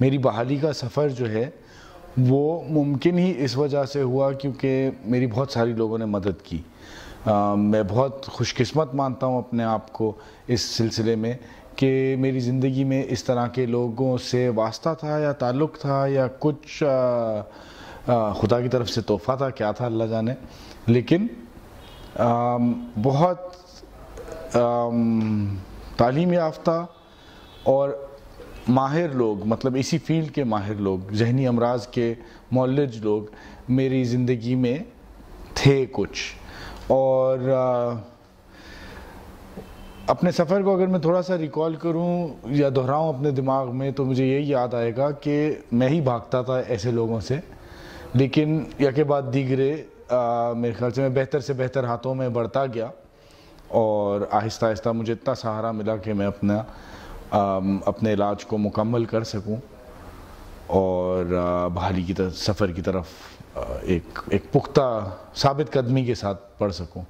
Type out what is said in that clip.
میری بحالی کا سفر جو ہے، وہ ممکن ہی اس وجہ سے ہوا کیونکہ میری بہت ساری لوگوں نے مدد کی۔ میں بہت خوش قسمت مانتا ہوں اپنے آپ کو اس سلسلے میں کہ میری زندگی میں اس طرح کے لوگوں سے واسطہ تھا یا تعلق تھا یا کچھ خدا کی طرف سے تحفہ تھا، کیا تھا اللہ جانے۔ لیکن بہت تعلیم یافتہ اور ماہر لوگ مطلب اسی فیلڈ کے ماہر لوگ، ذہنی امراض کے مولج لوگ میری زندگی میں تھے کچھ۔ اور اپنے سفر کو اگر میں تھوڑا سا ریکال کروں یا دہراؤں اپنے دماغ میں، تو مجھے یہی یاد آئے گا کہ میں ہی بھاگتا تھا ایسے لوگوں سے۔ لیکن یا بعد دیگرے میرے خیال سے میں بہتر سے بہتر ہاتھوں میں بڑھتا گیا۔ اور آہستہ آہستہ مجھے اتنا سہارا ملا کہ میں اپنا اپنے علاج کو مکمل کر سکوں اور بحالی کی طرف، سفر کی طرف ایک ایک پختہ ثابت قدمی کے ساتھ پڑھ سکوں۔